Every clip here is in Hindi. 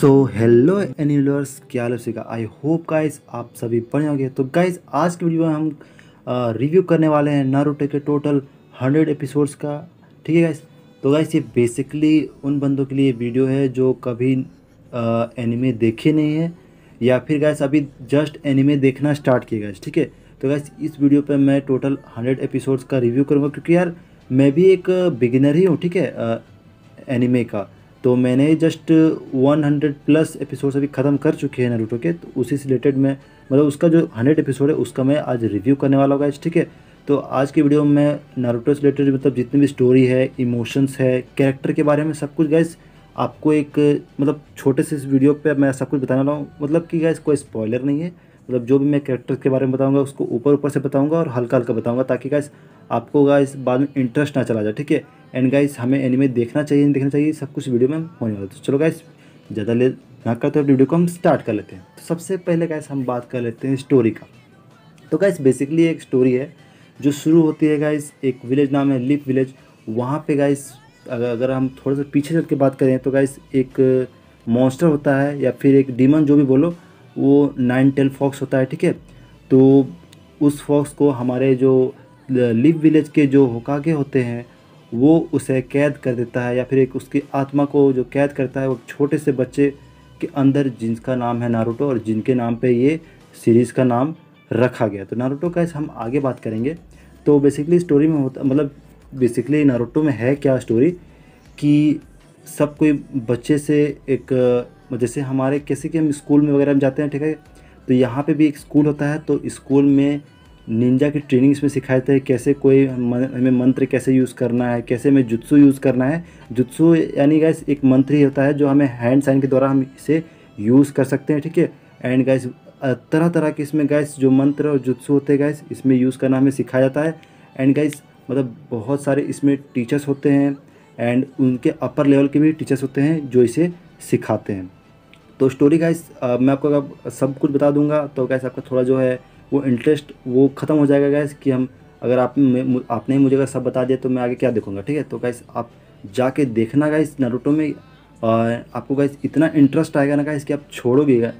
सो हेलो एनिवर्स क्या हाल आई होप गाइस आप सभी बढ़िया होंगे। तो गाइस आज की वीडियो में हम रिव्यू करने वाले हैं नारुतो के टोटल हंड्रेड एपिसोड्स का। ठीक है गाइस तो गाइस ये बेसिकली उन बंदों के लिए वीडियो है जो कभी एनिमे देखे नहीं है, या फिर गाइस अभी जस्ट एनिमे देखना स्टार्ट किए गाइस ठीक है? तो गाइस इस वीडियो पे मैं टोटल हंड्रेड एपिसोड्स का रिव्यू करूँगा, क्योंकि यार, मैं भी एक बिगिनर ही हूँ, ठीक है? एनिमे का। तो मैंने जस्ट 100 प्लस एपिसोड्स अभी ख़त्म कर चुके हैं नारुतो के तो उसी से रिलेटेड मैं मतलब उसका जो 100 एपिसोड है, उसका मैं आज रिव्यू करने वाला होगा ठीक है? तो आज की वीडियो में नारुतो से रिलेटेड मतलब जितनी भी स्टोरी है इमोशंस है कैरेक्टर के बारे में सब कुछ गैस आपको एक मतलब छोटे से इस वीडियो पे मैं सब कुछ बताने वाला हूँ मतलब कि गैस कोई स्पॉयलर नहीं है। मतलब जो भी मैं कैरेक्टर के बारे में बताऊँगा, उसको ऊपर ऊपर से बताऊँगा और हल्का हल्का बताऊँगा ताकि गैस आपको गाइस बाद में इंटरेस्ट ना चला जाए, ठीक है? एंड गाइस हमें एनिमे देखना चाहिए, नहीं देखना चाहिए, सब कुछ वीडियो में होने वाला तो चलो गाइस ज़्यादा ले ना करते हैं वीडियो को हम स्टार्ट कर लेते हैं। तो सबसे पहले गाइस हम बात कर लेते हैं स्टोरी का। तो गाइस बेसिकली एक स्टोरी है, जो शुरू होती है गाइस एक विलेज नाम है लिप विलेज वहाँ पे गाइस अगर अगर हम थोड़ा सा पीछे चल के बात करें तो गाइस एक मॉन्स्टर होता है, या फिर एक डीमन जो भी बोलो, वो नाइन टेल फॉक्स होता है, ठीक है? तो उस फॉक्स को हमारे जो लिप विलेज के जो होकागे होते हैं वो उसे कैद कर देता है या फिर एक उसकी आत्मा को जो कैद करता है वो छोटे से बच्चे के अंदर जिनका नाम है नारुतो और जिनके नाम पे ये सीरीज़ का नाम रखा गया। तो नारुतो का हम आगे बात करेंगे। तो बेसिकली स्टोरी में होता मतलब बेसिकली नारुतो में है क्या स्टोरी कि सब कोई बच्चे से एक, जैसे हमारे कैसे कि हम स्कूल में वगैरह में जाते हैं, ठीक है? तो यहाँ पे भी एक स्कूल होता है तो स्कूल में निंजा की ट्रेनिंग इसमें सिखाए थे, कैसे कोई हमें मंत्र कैसे यूज़ करना है, कैसे हमें जुत्सु यूज़ करना है। जुत्सु यानी गैस एक मंत्र ही होता है जो हमें हैंड साइन के द्वारा हम इसे यूज़ कर सकते हैं, ठीक है? एंड गैस तरह तरह के इसमें गैस जो मंत्र और जुत्सु होते हैं गैस इसमें यूज़ करना हमें सिखाया जाता है। एंड गैस मतलब बहुत सारे इसमें टीचर्स होते हैं एंड उनके अपर लेवल के भी टीचर्स होते हैं जो इसे सिखाते हैं। तो स्टोरी गाइस मैं आपको सब कुछ बता दूँगा तो गैस आपका थोड़ा जो है वो इंटरेस्ट वो ख़त्म हो जाएगा गैस कि हम अगर आप आपने मुझे अगर सब बता दिया तो मैं आगे क्या देखूँगा, ठीक है? तो गैस आप जाके देखना गाइस नरोटो में आपको गैस इतना इंटरेस्ट आएगा ना गाइस कि आप छोड़ोगे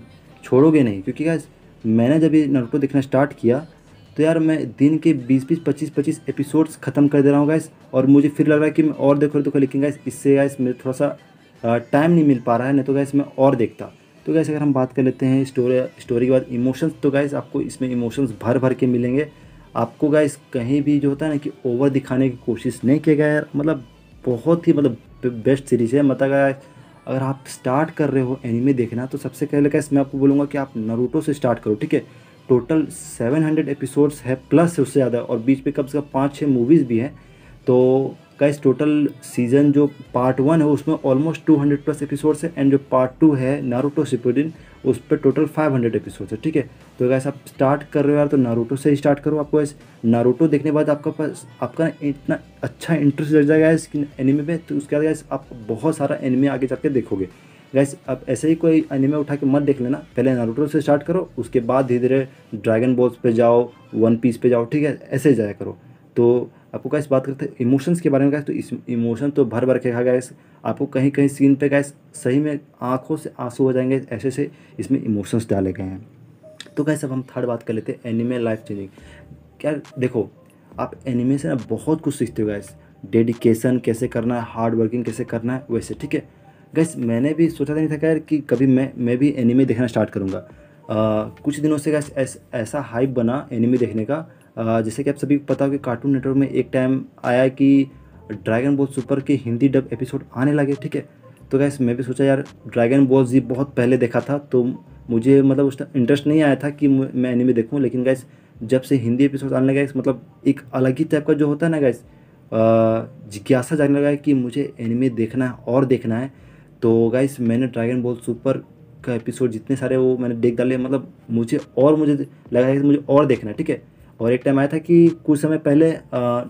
छोड़ोगे नहीं। क्योंकि गैस मैंने जब ये नरोटो देखना स्टार्ट किया तो यार मैं दिन के 20 20 25 25 एपिसोड्स ख़त्म कर दे रहा हूँ गैस और मुझे फिर लग रहा है कि मैं और देखो देखो लेकिन गैस इससे गैस मेरे थोड़ा सा टाइम नहीं मिल पा रहा है, नहीं तो गैस मैं और देखता। तो गैस अगर हम बात कर लेते हैं स्टोरी स्टोरी के बाद इमोशंस तो गैस आपको इसमें इमोशंस भर भर के मिलेंगे। आपको गैस कहीं भी जो होता है ना कि ओवर दिखाने की कोशिश नहीं किया गया मतलब बहुत ही मतलब बेस्ट सीरीज़ है। मतलब अगर आप स्टार्ट कर रहे हो एनिमे देखना तो सबसे पहले गैस मैं आपको बोलूँगा कि आप नरूटो से स्टार्ट करो, ठीक है? टोटल 700 एपिसोड्स है प्लस उससे ज़्यादा, और बीच में कम से कम पाँच छः मूवीज़ भी हैं। तो गाइस टोटल सीज़न जो पार्ट वन है, उसमें almost two hundred plus episodes है एंड जो पार्ट टू है नारुतो सिपुडिन उस पर टोटल फाइव हंड्रेड एपिसोड्स है, ठीक है? तो गैस आप स्टार्ट कर रहे हो यार तो नारुतो से ही स्टार्ट करो आपको ऐसे नारुतो देखने के बाद आपका पास, आपका इतना अच्छा इंटरेस्ट लग जाएगा इस एनिमे में तो उसके बाद गैस आप बहुत सारा एनिमे आगे जाके देखोगे। गैस आप ऐसे ही कोई एनिमे उठा के मत देख लेना, पहले नारुतो से स्टार्ट करो, उसके बाद धीरे धीरे ड्रैगन बॉल्स पे जाओ वन पीस पे जाओ, ठीक है? ऐसे ही जाया करो। तो आपको कैसे बात करते हैं इमोशंस के बारे में गैस तो इस इमोशन तो भर भर के खा गैस आपको कहीं कहीं सीन पे गैस सही में आँखों से आँसू हो जाएँगे, ऐसे से इसमें इमोशंस डाले गए हैं। तो कैसे अब हम थर्ड बात कर लेते हैं एनिमे लाइफ चेंजिंग क्या देखो, आप एनिमे से बहुत कुछ सीखते हो गैस डेडिकेशन कैसे करना है हार्ड वर्किंग कैसे करना है, वैसे, ठीक है? गैस मैंने भी सोचा नहीं था यार कि कभी मैं मैं भी एनिमे देखना स्टार्ट करूँगा। कुछ दिनों से गैस ऐसा हाइप बना एनिमे देखने का जैसे कि आप सभी को पता हो कि कार्टून नेटवर्क में एक टाइम आया कि ड्रैगन बॉल सुपर के हिंदी डब एपिसोड आने लगे, ठीक है? तो गैस मैं भी सोचा यार ड्रैगन बॉल जी बहुत पहले देखा था तो मुझे मतलब उस इंटरेस्ट नहीं आया था कि मैं एनिमे देखूँ, लेकिन गैस जब से हिंदी एपिसोड आने लगा मतलब एक अलग ही टाइप का जो होता है ना गैस जिज्ञासा जाने लगा है कि मुझे एनिमे देखना है और देखना है। तो गैस मैंने ड्रैगन बॉल सुपर का एपिसोड जितने सारे वो मैंने देख डाले मतलब मुझे और मुझे लगा कि मुझे और देखना है, ठीक है? और एक टाइम आया था कि कुछ समय पहले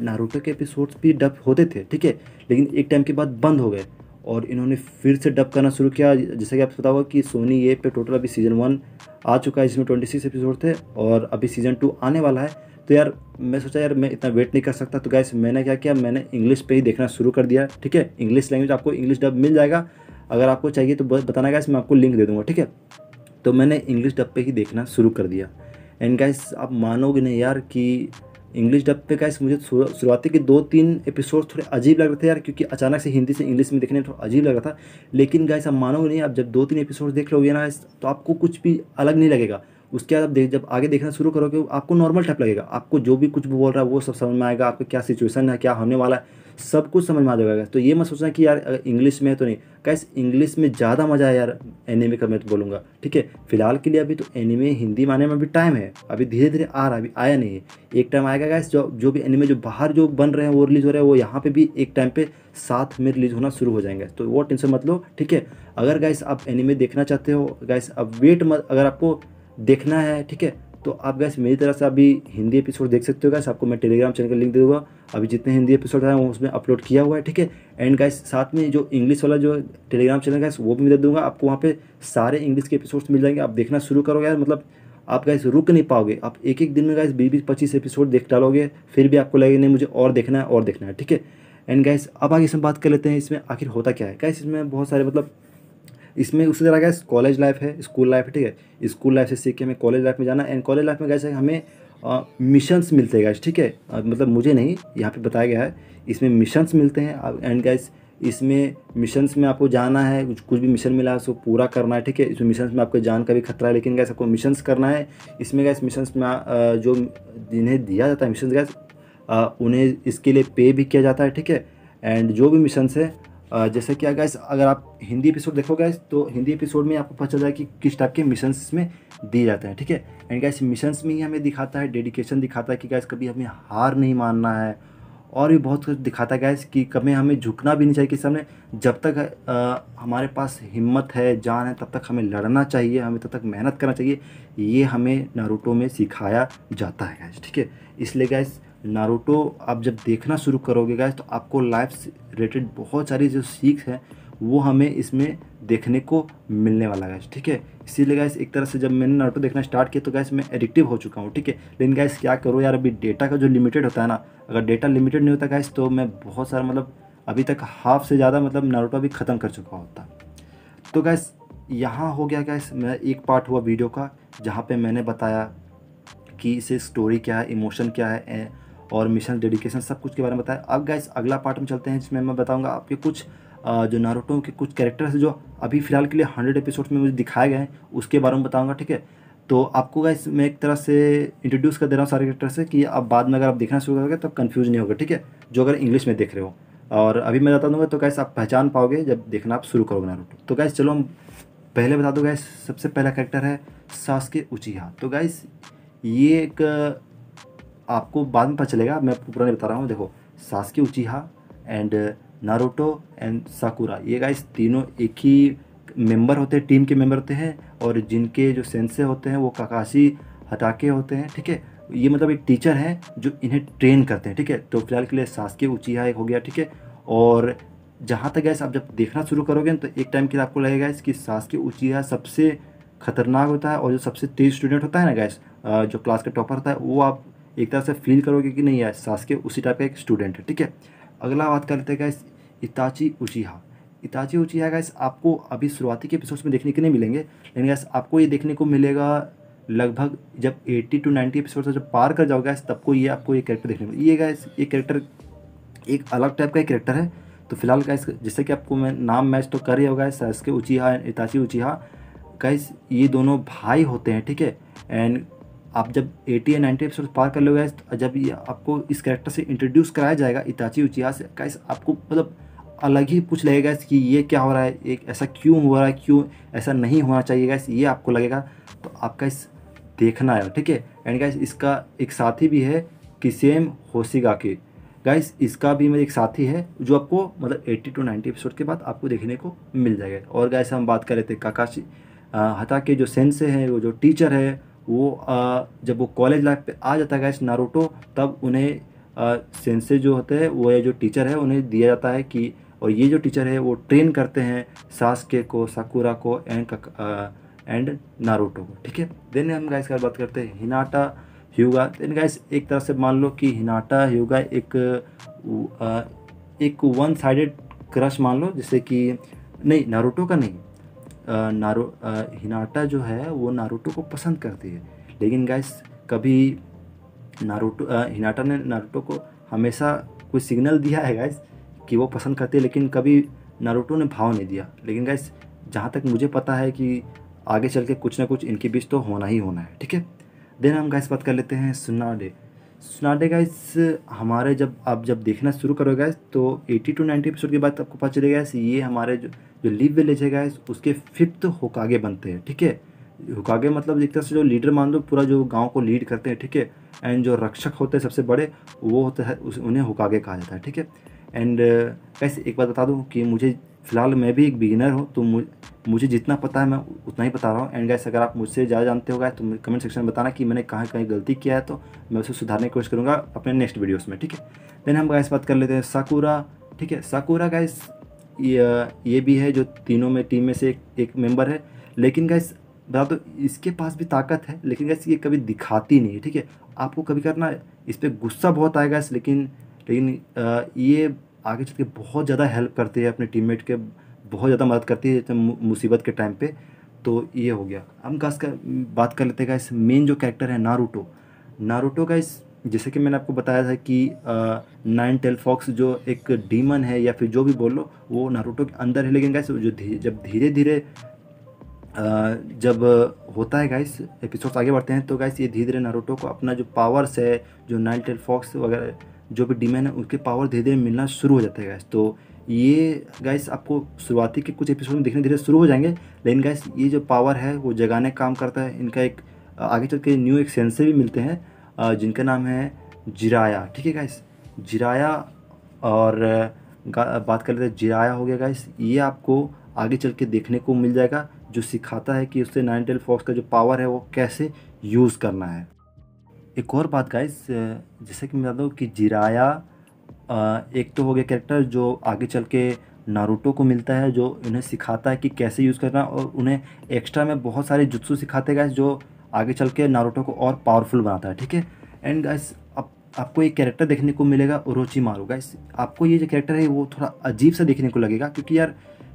नारुतो के एपिसोड्स भी डब होते थे, ठीक है? लेकिन एक टाइम के बाद बंद हो गए और इन्होंने फिर से डब करना शुरू किया। जैसे कि आप पता होगा कि सोनी ये पे टोटल अभी सीज़न वन आ चुका है, जिसमें ट्वेंटी सिक्स एपिसोड थे और अभी सीज़न टू आने वाला है। तो यार, मैं सोचा यार, मैं इतना वेट नहीं कर सकता। तो गैस मैंने क्या किया? मैंने इंग्लिश पे ही देखना शुरू कर दिया, ठीक है? इंग्लिश लैंग्वेज आपको इंग्लिश डब मिल जाएगा। अगर आपको चाहिए तो बताना गैस मैं आपको लिंक दे दूँगा, ठीक है? तो मैंने इंग्लिश डब पे ही देखना शुरू कर दिया। एंड गाइस आप मानोगे नहीं यार कि इंग्लिश डब पे गैस मुझे शुरुआती के दो तीन एपिसोड थोड़े अजीब लग रहे थे यार, क्योंकि अचानक से हिंदी से इंग्लिश में देखने थोड़ा अजीब लग रहा था। लेकिन गैस आप मानोगे नहीं, आप जब दो तीन एपिसोड देख लोगे ना तो आपको कुछ भी अलग नहीं लगेगा। उसके बाद आप देख जब आगे देखना शुरू करोगे, आपको नॉर्मल टाइप लगेगा। आपको जो भी कुछ बोल रहा है, वो सब समझ में आएगा, आपको क्या सिचुएशन है, क्या होने वाला है। सब कुछ समझ में आ जाएगा। तो ये मत सोचना कि यार इंग्लिश में है तो नहीं। कैसे इंग्लिश में ज़्यादा मज़ा है यार एनिमे का मैं तो बोलूँगा। ठीक है? फ़िलहाल के लिए अभी तो एनिमे हिंदी माने में अभी टाइम है। अभी धीरे धीरे आ रहा है, अभी आया नहीं है। एक टाइम आएगा गैस जो जो भी एनिमे जो बाहर जो बन रहे हैं, वो रिलीज़ हो रहे हैं, वो यहाँ पे भी एक टाइम पे साथ में रिलीज़ होना शुरू हो जाएँगे। तो वो टेंशन मत लो, ठीक है? अगर गैस आप एनिमे देखना चाहते हो गैस अब वेट मत, अगर आपको देखना है, ठीक है? तो आप गैस मेरी तरह से अभी हिंदी एपिसोड देख सकते हो गैस आपको मैं टेलीग्राम चैनल का लिंक दे दूँगा। अभी जितने हिंदी एपिसोड आए वो उसमें अपलोड किया हुआ है, ठीक है? एंड गैस साथ में जो इंग्लिश वाला जो टेलीग्राम चैनल गैस वो भी मैं दे दूँगा। आपको वहाँ पे सारे इंग्लिश के एपिसोड्स मिल जाएँगे। आप देखना शुरू करोगे यार मतलब आप गैस रुक नहीं पाओगे। आप एक एक दिन में गैस बीस बीस पच्चीस एपिसोड देख डालोगे, फिर भी आपको लगेगा, नहीं, मुझे और देखना है, और देखना है, ठीक है? एंड गैस अब आगे इसमें बात कर लेते हैं, इसमें आखिर होता क्या है? गैस इसमें बहुत सारे मतलब इसमें उससे ज़रा गैस कॉलेज लाइफ है स्कूल लाइफ है, ठीक है? स्कूल लाइफ से सीख के हमें कॉलेज लाइफ में जाना एंड कॉलेज लाइफ में कैसे हमें मिशंस मिलते हैं गैस ठीक है? मतलब मुझे नहीं, यहाँ पे बताया गया है, इसमें मिशंस मिलते हैं एंड गैस इसमें मिशंस में आपको जाना है, कुछ कुछ भी मिशन मिला है उसको पूरा करना है, ठीक है? इसमें मिशंस में आपको जान का भी खतरा है, लेकिन गैस आपको मिशंस करना है, इसमें गैस मिशंस में जो जिन्हें दिया जाता है मिशंस गैस उन्हें इसके लिए पे भी किया जाता है, ठीक है? एंड जो भी मिशंस है जैसे कि अगर अगर आप हिंदी एपिसोड देखोगे तो हिंदी एपिसोड में आपको पता चल जाए कि किस टाइप के मिशन इसमें दिए जाते हैं ठीक है? एंड गैस मिशन में ही हमें दिखाता है डेडिकेशन दिखाता है कि गैस कभी हमें हार नहीं मानना है। और भी बहुत कुछ दिखाता है गैस कि कभी हमें झुकना भी नहीं चाहिए कि सामने। जब तक आ, हमारे पास हिम्मत है जान है तब तक हमें लड़ना चाहिए हमें तब तक मेहनत करना चाहिए। ये हमें नारूटो में सिखाया जाता है गैस ठीक है? इसलिए गैस नारुतो आप जब देखना शुरू करोगे गाइस तो आपको लाइफ रिलेटेड बहुत सारी जो सीख है, वो हमें इसमें देखने को मिलने वाला गैस ठीक है? इसीलिए गैस एक तरह से जब मैंने नारुतो देखना स्टार्ट किया तो गैस मैं एडिक्टिव हो चुका हूँ, ठीक है? लेकिन गैस क्या करो यार, अभी डेटा का जो लिमिटेड होता है ना, अगर डेटा लिमिटेड नहीं होता गैस तो मैं बहुत सारा मतलब अभी तक हाफ़ से ज़्यादा मतलब नारुतो अभी ख़त्म कर चुका होता। तो गैस यहाँ हो गया गैस मेरा एक पार्ट हुआ वीडियो का, जहाँ पर मैंने बताया कि इसे स्टोरी क्या है इमोशन क्या है और मिशन डेडिकेशन सब कुछ के बारे में बताया। अब गैस अगला पार्ट में चलते हैं, जिसमें मैं बताऊँगा आपके कुछ जो नारोटो के कुछ कैरेक्टर्स जो अभी फ़िलहाल के लिए हंड्रेड एपिसोड में मुझे दिखाए गए हैं, उसके बारे में बताऊँगा, ठीक है? तो आपको गैस मैं एक तरह से इंट्रोड्यूस कर दे रहा हूँ सारे कैरेक्टर से कि आप बाद में अगर आप देखना शुरू करोगे तो कन्फ्यूज़ नहीं होगा, ठीक है? जो अगर इंग्लिश में देख रहे हो। और अभी मैं बता दूँगा तो गैस आप पहचान पाओगे जब देखना आप शुरू करोगे नारोटो तो गैस चलो हम पहले बता दो गैस सबसे पहला कैरेक्टर है सास के उचिहा तो गैस ये एक आपको बाद में पता चलेगा। मैं आपको नहीं बता रहा हूँ। देखो Sasuke Uchiha and Naruto and Sakura ये गाइस तीनों एक ही मेंबर होते हैं टीम के मेंबर होते हैं और जिनके जो सेंसे होते हैं वो काकाशी हटाके होते हैं, ठीक है? ये मतलब एक टीचर है जो इन्हें ट्रेन करते हैं, ठीक है? तो फ़िलहाल के लिए सासके उचिहा एक हो गया, ठीक है? और जहाँ तक गैस आप जब देखना शुरू करोगे तो एक टाइम के लिए आपको लगेगा इसकी कि सासके उचिहा सबसे खतरनाक होता है और जो सबसे तेज स्टूडेंट होता है ना गैस जो क्लास का टॉपर होता है, वो आप एक तरह से फील करोगे कि नहीं यार सासके उसी टाइप का एक स्टूडेंट है, ठीक है? अगला बात कर लेते हैं गैस इताची उचिहा इताची उचिहा गैस आपको अभी शुरुआती के एपिसोड्स में देखने के नहीं मिलेंगे, लेकिन गैस आपको ये देखने को मिलेगा लगभग जब 80 टू 90 एपिसोड जब पार कर जाओगे गैस तब को ये आपको ये कैरेक्टर देखने को ये गैस ये कैरेक्टर एक अलग टाइप का कैरेक्टर है। तो फ़िलहाल गैस जैसे कि आपको मैं नाम मैच तो कर ही होगा सासके उचिहा इताची उचिहा गैस ये दोनों भाई होते हैं, ठीक है? एंड आप जब एटी या नाइन्टी एपिसोड पार कर लोगे जब ये आपको इस कैरेक्टर से इंट्रोड्यूस कराया जाएगा इताची उचिया से गाइस आपको मतलब अलग ही पूछ लगेगा कि ये क्या हो रहा है, एक ऐसा क्यों हो रहा है, क्यों ऐसा नहीं होना चाहिए गैस ये आपको लगेगा। तो आपका इस देखना है, ठीक है? एंड गैस इसका एक साथी भी है कि किसेम होसीगा के गाइस इसका भी मेरे एक साथी है, जो आपको मतलब 80 टू 90 एपिसोड के बाद आपको देखने को मिल जाएगा। और गैस हम बात कर रहे थे काकाशी हता के जो सेंसे हैं, वो जो टीचर है वो आ, जब वो कॉलेज लाइफ पे आ जाता है नारुतो तब उन्हें सेंसे जो होते हैं वो जो टीचर है उन्हें दिया जाता है कि और ये जो टीचर है वो ट्रेन करते हैं सासके को साकुरा को एंड एंड नारुतो को ठीक है? देन हम गाइस का बात करते हैं हिनाटा ह्यूगा देन गाइस एक तरह से मान लो कि हिनाटा ह्यूगा एक एक वन साइडेड क्रश मान लो जैसे कि नहीं नारुतो का नहीं। नारो हिनाटा जो है, वो नारुतो को पसंद करती है। लेकिन गाइस कभी नारुतो हिनाटा ने नारुतो को हमेशा कोई सिग्नल दिया है गाइस कि वो पसंद करती है, लेकिन कभी नारुतो ने भाव नहीं दिया। लेकिन गाइस जहाँ तक मुझे पता है कि आगे चल के कुछ ना कुछ इनके बीच तो होना ही होना है, ठीक है? देन हम गाइस बात कर लेते हैं सुनाडे। सुनाडे गाइस हमारे जब, आप जब देखना शुरू करोगे गाइस तो 80 टू 90 एपिसोड के बाद आपको पता चलेगा गाइस ये हमारे जो जो लिव विलेज है गाइस उसके फिफ्थ होकागे बनते हैं, ठीक है? होकागे मतलब एक तरह से जो लीडर मान लो, पूरा जो गाँव को लीड करते हैं, ठीक है? एंड जो रक्षक होते हैं सबसे बड़े, वो होते हैं उन्हें होकागे कहा जाता है, ठीक है? एंड कैसे एक बात बता दूँ कि मुझे फ़िलहाल मैं भी एक बिगिनर हूँ तो मुझ, जितना पता है मैं उतना ही बता रहा हूँ। एंड गैस अगर आप मुझसे ज़्यादा जानते हो गए तो कमेंट सेक्शन में बताना कि मैंने कहाँ कहीं गलती किया है तो मैं उसे सुधारने की कोशिश करूँगा अपने नेक्स्ट वीडियोस में ठीक है? देन हम गैस बात कर लेते हैं साकुरा ठीक है? साकुरा गैस ये ये भी है जो तीनों में टीम में से एक, एक मेंबर है। लेकिन गैस बता तो इसके पास भी ताकत है लेकिन गैस ये कभी दिखाती नहीं है ठीक है? आपको कभी करना इस पर गुस्सा बहुत आएगा लेकिन लेकिन ये आगे चल के बहुत ज़्यादा हेल्प करती है अपने टीममेट के बहुत ज़्यादा मदद करती है मुसीबत के टाइम पे तो ये हो गया। हम खास कर बात कर लेते हैं इस मेन जो कैरेक्टर है नारूटो नारुतो का इस जैसे कि मैंने आपको बताया था कि नाइन टेल फॉक्स जो एक डीमन है या फिर जो भी बोल लो वो नारुतो के अंदर है। लेकिन गाइस जो धी, जब धीरे धीरे जब होता है गाइस एपिसोड्स आगे बढ़ते हैं तो गाइस ये धीरे धीरे नारुतो को अपना जो पावर्स है जो नाइन टेल फॉक्स वगैरह जो भी डीमन है, उनके पावर धीरे धीरे मिलना शुरू हो जाता है गैस तो ये गैस आपको शुरुआती के कुछ एपिसोड में देखने धीरे शुरू हो जाएँगे. लेकिन गैस ये जो पावर है, वो जगाने, काम करता है, इनका एक आगे चल के न्यू एक सेंसर भी मिलते हैं जिनका नाम है जिराया. ठीक है गैस जिराया और बात कर लेते हैं, जिराया हो गया गैस ये आपको आगे चल के देखने को मिल जाएगा, जो सिखाता है कि उससे नाइन टेल फॉक्स का जो पावर है, वो कैसे यूज़ करना है. एक और बात गाइस जैसे कि मैं बता दूँ कि जिराया एक तो हो गया कैरेक्टर जो आगे चल के नारुतो को मिलता है, जो उन्हें सिखाता है कि कैसे यूज़ करना और उन्हें एक्स्ट्रा में बहुत सारे जुत्सु सिखाते गाइस जो आगे चल के नारुतो को और पावरफुल बनाता है, ठीक है? एंड गाइस अब आपको एक कैरेक्टर देखने को मिलेगा ओरोची मारू गाइस आपको ये जो कैरेक्टर है, वो थोड़ा अजीब सा देखने को लगेगा, क्योंकि यार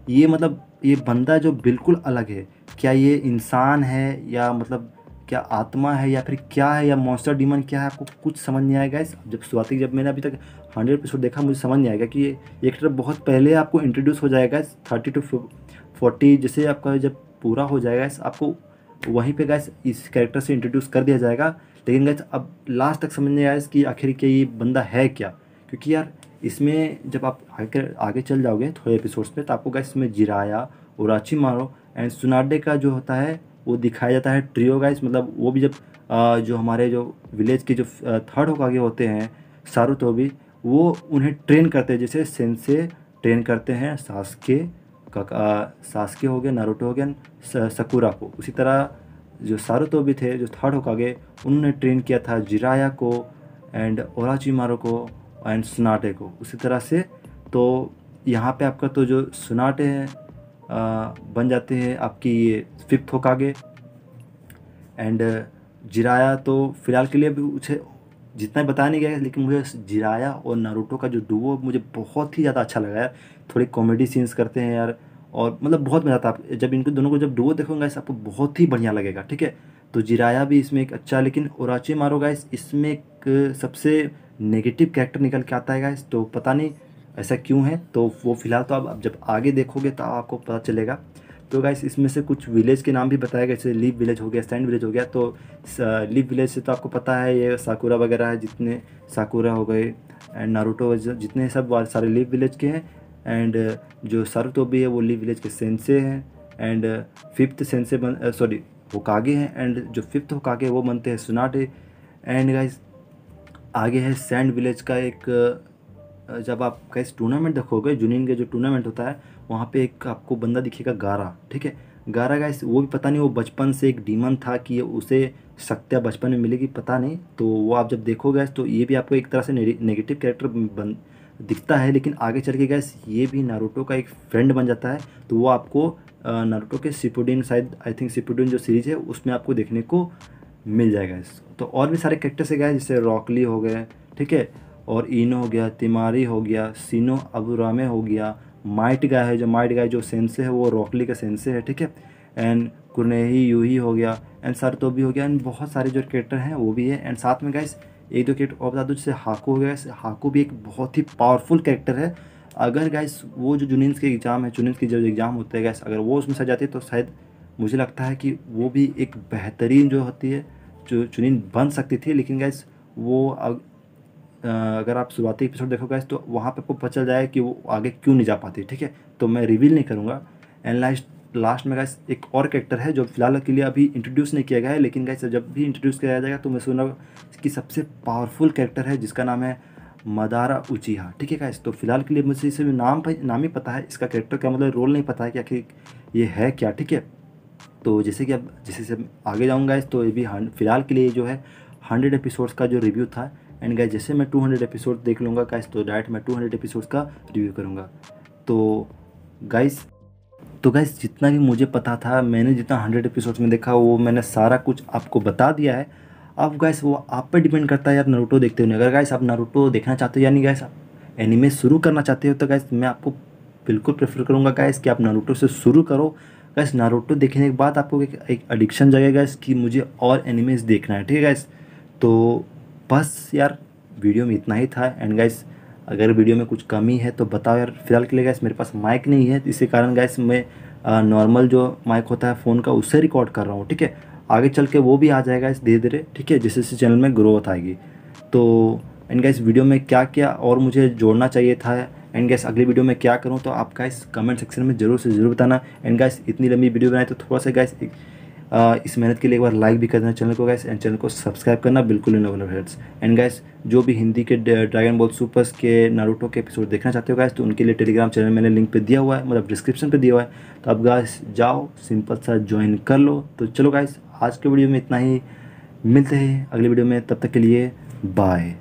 ये मतलब ये बंदा जो बिल्कुल अलग है, क्या ये इंसान है या मतलब क्या आत्मा है या फिर क्या है या मॉन्स्टर डीमन क्या है, आपको कुछ समझ नहीं आएगा इस जब शुरुआती जब मैंने अभी तक हंड्रेड एपिसोड देखा, मुझे समझ नहीं आएगा कि ये एक्टर बहुत पहले आपको इंट्रोड्यूस हो जाएगा थर्टी टू फोर्टी जैसे आपका जब पूरा हो जाएगा आपको वहीं पे गैस इस कैरेक्टर से इंट्रोड्यूस कर दिया जाएगा। लेकिन गैस अब लास्ट तक समझ नहीं आया कि आखिर क्या ये बंदा है क्या? क्योंकि यार, इसमें जब आप आगे आगे चल जाओगे थोड़े एपिसोड्स पे तो आपको गैस इसमें जिराया ओराची मारो एंड सुनाडे का जो होता है वो दिखाया जाता है ट्रियो गाइस। मतलब वो भी जब जो हमारे जो विलेज के जो थर्ड होकागे होते हैं, सारू तो भी, वो उन्हें ट्रेन करते हैं। जैसे सेंसे ट्रेन करते हैं सासके का सासके हो गए नारुतो हो स- सकुरा को। उसी तरह जो सारुतो भी थे, जो थर्ड होकागे उन्होंने ट्रेन किया था जिराया को एंड ओराचिमारो को एंड सुनाटे को। उसी तरह से तो यहाँ पे आपका तो जो सुनाटे हैं बन जाते हैं आपकी ये फिफ्थ होकागे एंड जिराया तो फ़िलहाल के लिए भी मुझे जितना बताया नहीं गया लेकिन मुझे जिराया और नारुतो का जो डुओ मुझे बहुत ही ज़्यादा अच्छा लगा यार। थोड़ी कॉमेडी सीन्स करते हैं यार, और मतलब बहुत मज़ा आता है। जब इनको दोनों को जब डुओ देखोगे गाइस आपको बहुत ही बढ़िया लगेगा, ठीक है? तो जिराया भी इसमें एक अच्छा लेकिन ओराची मारो गाइस इसमें एक सबसे नेगेटिव कैरेक्टर निकल के आता है गाइस तो पता नहीं ऐसा क्यों है? तो वो फ़िलहाल तो आप जब आगे देखोगे तो आपको पता चलेगा। तो गाइस इसमें से कुछ विलेज के नाम भी बताया गया, जैसे लीव विलेज हो गया स्टैंड विलेज हो गया तो लीव विलेज से तो आपको पता है, ये साकुरा वगैरह है, जितने साकुरा हो गए एंड नारुतो जितने सब सारे लीव विलेज के हैं एंड जो सारुतो भी है, वो लीव विलेज के सेंसे हैं एंड फिफ्थ सेंसे बन सॉरी होकागे हैं एंड जो फिफ्थ होकागे वो बनते हैं सुनाटे एंड गाइस आगे है सैंड विलेज का एक जब आप कैसे टूर्नामेंट देखोगे जूनियन के जो टूर्नामेंट होता है, वहाँ पे एक आपको बंदा दिखेगा गारा ठीक है? गारा गाइस वो भी पता नहीं, वो बचपन से एक डीमन था कि उसे शक्तियाँ बचपन में मिलेगी, पता नहीं। तो वो आप जब देखोगे तो ये भी आपको एक तरह से नेगेटिव कैरेक्टर बन, दिखता है। लेकिन आगे चल के गैस ये भी नारुतो का एक फ्रेंड बन जाता है। तो वो आपको नारुतो के सिपुडिन शायद आई थिंक सिपुडिन जो सीरीज़ है, उसमें आपको देखने को मिल जाएगा इस तो और भी सारे कैरेक्टर्स है गए जैसे रॉकली हो गए, ठीक है? और इनो हो गया, तिमारी हो गया, सीनो, अबुरामे हो गया, माइट गाय है जो, माइट गाय जो सेंसे है, वो रॉकली का सेंसे है, ठीक है? एंड कुरनेही, यूही हो गया, एंड सर तो भी हो गया, एंड बहुत सारे जो कैरेक्टर हैं, वो भी है। एंड साथ में गाइस एक दो कैरेक्टर और बता दो, जैसे हाकू हो गया हाकू भी एक बहुत ही पावरफुल कैरेक्टर है। अगर गाइस वो जो जुनीन्स के एग्ज़ाम है, जुनीन्स के जो एग्ज़ाम होते हैं गैस अगर वो उसमें सज जाती है तो शायद मुझे लगता है कि वो भी एक बेहतरीन जो होती है, जो चुनिन बन सकती थी, लेकिन गैस वो अगर आप शुरुआती एपिसोड देखोगे तो वहाँ पे आपको पता चल जाए कि वो आगे क्यों नहीं जा पाती, ठीक है? तो मैं रिवील नहीं करूँगा। एंड लास्ट लास्ट में गैस एक और कैरेक्टर है जो फ़िलहाल के लिए अभी इंट्रोड्यूस नहीं किया गया है, लेकिन गैस जब भी इंट्रोड्यूस किया जाएगा तो मैं सुना कि सबसे पावरफुल कैरेक्टर है, जिसका नाम है मदारा उचिहा ठीक है गैस तो फ़िलहाल के लिए मुझे इसे नाम नाम ही पता है। इसका कैरेक्टर का मतलब रोल नहीं पता है कि आखिर ये है क्या, ठीक है? तो जैसे कि अब, जैसे आगे जाऊँगा इस तो ये भी फ़िलहाल के लिए जो है हंड्रेड एपिसोड्स का जो रिव्यू था एंड गाइस जैसे मैं टू हंड्रेड एपिसोड देख लूँगा गाइस तो डायरेक्ट मैं टू हंड्रेड एपिसोड्स का रिव्यू करूँगा। तो गाइस तो गाइस जितना भी मुझे पता था, मैंने जितना हंड्रेड एपिसोड्स में देखा, वो मैंने सारा कुछ आपको बता दिया है। अब गाइस वो आप पे डिपेंड करता है यार नरूटो देखते हुए। अगर गाइस आप नरूटो देखना चाहते हो, यानी गाइस आप एनिमे शुरू करना चाहते हो तो गाइस मैं आपको बिल्कुल प्रेफर करूँगा गाइस कि आप नरूटो से शुरू करो। गैस नारुतो देखने के बाद आपको एक एडिक्शन जाएगा गैस कि मुझे और एनिमेज देखना है, ठीक है गैस तो बस यार, वीडियो में इतना ही था। एंड गैस अगर वीडियो में कुछ कमी है तो बताओ यार। फ़िलहाल के लिए गैस मेरे पास माइक नहीं है। इसी कारण गैस मैं नॉर्मल जो माइक होता है फ़ोन का उससे रिकॉर्ड कर रहा हूँ, ठीक है? आगे चल के वो भी आ जाएगा इस धीरे धीरे ठीक है? जिससे जैसे चैनल में ग्रोथ आएगी। तो एंड गैस वीडियो में क्या क्या और मुझे जोड़ना चाहिए था? एंड गैस अगली वीडियो में क्या करूँ? तो आप गाइस कमेंट सेक्शन में ज़रूर से ज़रूर बताना। एंड गैस इतनी लंबी वीडियो बनाए तो थोड़ा सा गैस इस मेहनत के लिए एक बार लाइक भी कर देना चैनल को गैस एंड चैनल को सब्सक्राइब करना बिल्कुल इन हेड्स एंड गैस जो भी हिंदी के ड्रैगन बॉल सुपर्स के नारूटो के एपिसोड देखना चाहते हो गैस तो उनके लिए टेलीग्राम चैनल मैंने लिंक पे दिया हुआ है मतलब डिस्क्रिप्शन पे दिया हुआ है. तो आप गैस जाओ सिंपल सा ज्वाइन कर लो. तो चलो गैस आज के वीडियो में इतना ही. मिलते हैं अगले वीडियो में. तब तक के लिए बाय